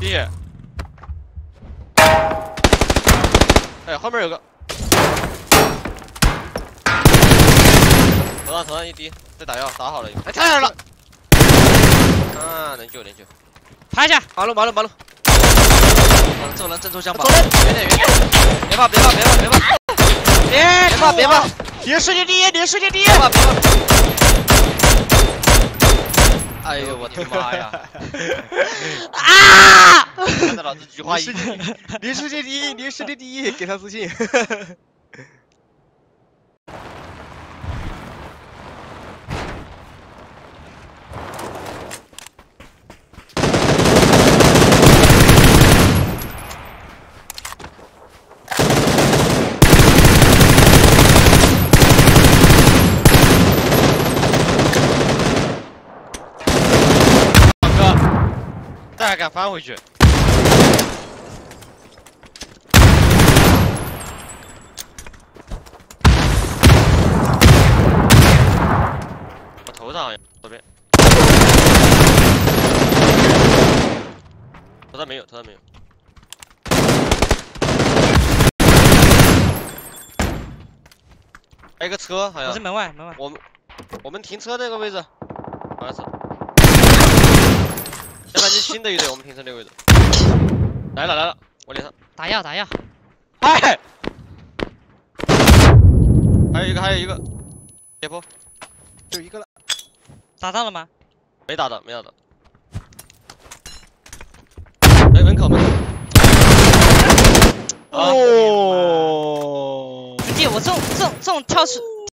第一。哎，后面有个。头上头上一滴，再打药，打好了。哎，跳下来了。啊，能救能救。趴下，马路马路马路。这个人正中枪走人，远点远点。别怕别怕别怕别怕。别怕别怕。你是世界第一，你是世界第一。别怕别怕。哎呦我的妈呀！啊！看到老子菊花一，你世界第一，林世界第一，给他自信。再敢翻回去！我头上好像左边，头上没有，头上没有。还有个车，好像。我是门外，门外。我们我们停车那个位置，好像是。新的一队，我们平时那个位置。来了来了，我脸上打药打药。嗨！还有一个还有一个，解剖，就一个了。打到了吗？没打到，没打到。哎，门口门口。哦。直接我这种这种这种跳出。